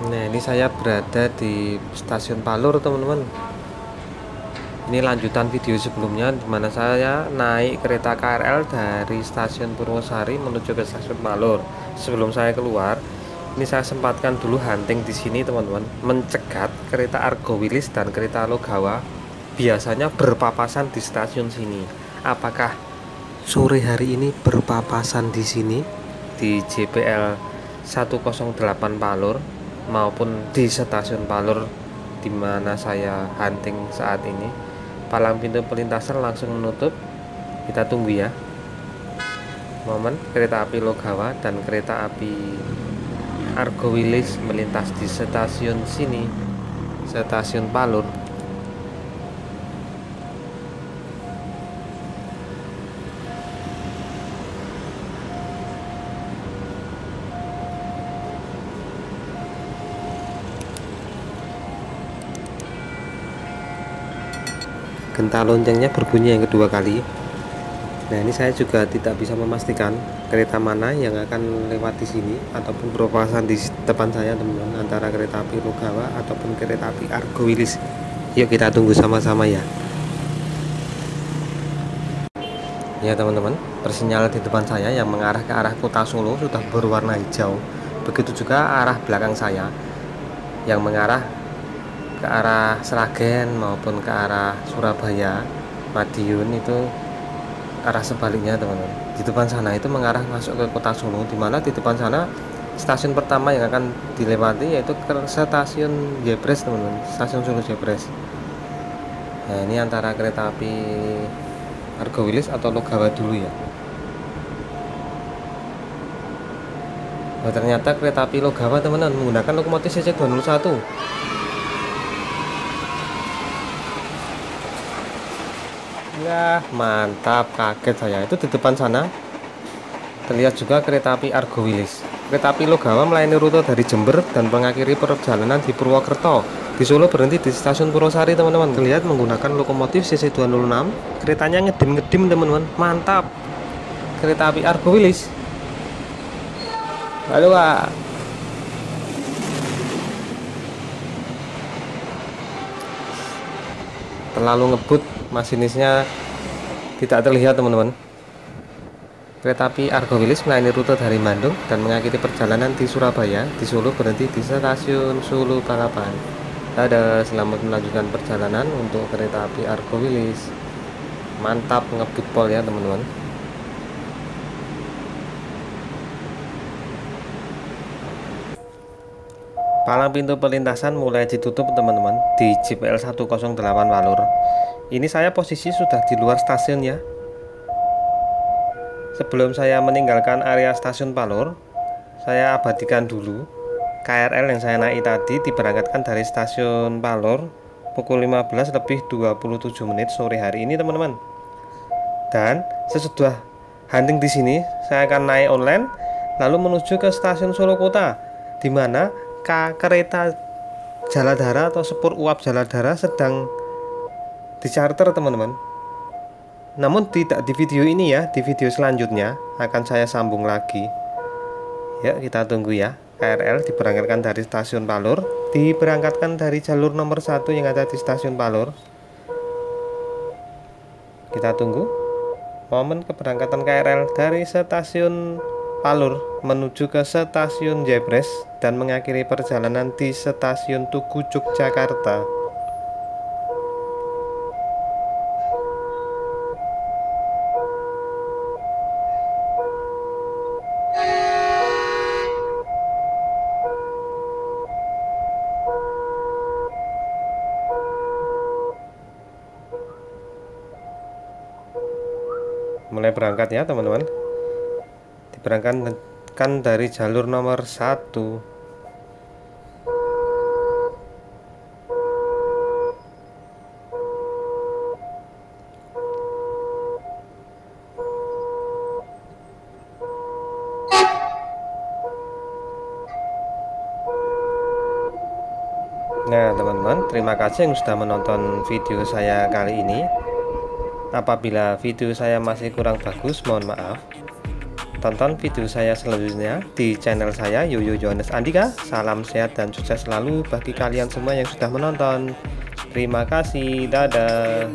Nah ini saya berada di stasiun Palur teman-teman. Ini lanjutan video sebelumnya Di mana saya naik kereta KRL dari stasiun Purwosari menuju ke stasiun Palur. Sebelum saya keluar Ini saya sempatkan dulu hunting di sini teman-teman. Mencegat kereta Argo Wilis dan kereta Logawa Biasanya berpapasan di stasiun sini. Apakah sore hari ini berpapasan di sini? Di JPL 108 Palur maupun di stasiun Palur di mana saya hunting saat ini palang pintu perlintasan langsung menutup. Kita tunggu ya. Momen kereta api Logawa dan kereta api Argo Wilis melintas di stasiun sini stasiun Palur genta loncengnya berbunyi yang kedua kali. Nah ini saya juga tidak bisa memastikan kereta mana yang akan lewat di sini ataupun berpapasan di depan saya teman-teman antara kereta api Rogawa ataupun kereta api Argo Wilis yuk kita tunggu sama-sama ya. Ya teman-teman bersinyal di depan saya yang mengarah ke arah kota Solo sudah berwarna hijau. Begitu juga arah belakang saya yang mengarah ke arah Sragen maupun ke arah Surabaya Madiun itu arah sebaliknya teman-teman. Di depan sana itu mengarah masuk ke kota Solo di mana di depan sana stasiun pertama yang akan dilewati yaitu ke stasiun Jepres teman-teman. Stasiun Solo Jepres. nah ini antara kereta api Argo Wilis atau Logawa dulu ya. Nah, ternyata kereta api Logawa teman-teman menggunakan lokomotif CC201 Alhamdulillah mantap kaget saya. Itu di depan sana. Terlihat juga kereta api Argo Wilis kereta api Logawa melayani rute dari Jember dan mengakhiri perjalanan di Purwokerto. Di Solo berhenti di stasiun Purwosari teman-teman. Terlihat menggunakan lokomotif CC206 keretanya ngedim-ngedim teman-teman. Mantap. Kereta api Argo Wilis halo pak terlalu ngebut masinisnya tidak terlihat teman-teman. Kereta api Argo Wilis melayani rute dari Bandung dan mengakhiri perjalanan di Surabaya di Solo berhenti di stasiun Solo Balapan ada selamat melanjutkan perjalanan untuk kereta api Argo Wilis mantap ngebut pol ya teman-teman. Palang pintu perlintasan mulai ditutup teman-teman di JPL 108 Walur ini saya posisi sudah di luar stasiun ya sebelum saya meninggalkan area stasiun Palur saya abadikan dulu. KRL yang saya naik tadi diberangkatkan dari stasiun Palur pukul 15 lebih 27 menit sore hari ini teman-teman. Dan sesudah hunting di sini saya akan naik online lalu menuju ke stasiun Solo Kota di mana kereta Jaladara atau sepur uap Jaladara sedang di charter teman-teman. Namun tidak di video ini ya di video selanjutnya akan saya sambung lagi. Ya kita tunggu ya. KRL diberangkatkan dari stasiun Palur diberangkatkan dari jalur nomor satu yang ada di stasiun Palur. Kita tunggu momen keberangkatan KRL dari stasiun Palur menuju ke stasiun Jebres dan mengakhiri perjalanan di stasiun Tugu Yogyakarta. Mulai berangkat ya teman-teman. Diberangkatkan dari jalur nomor satu. Nah teman-teman terima kasih yang sudah menonton video saya kali ini Apabila video saya masih kurang bagus mohon maaf Tonton video saya selanjutnya di channel saya Yoyo Johannes Andika. Salam sehat dan sukses selalu bagi kalian semua yang sudah menonton. Terima kasih. Dadah.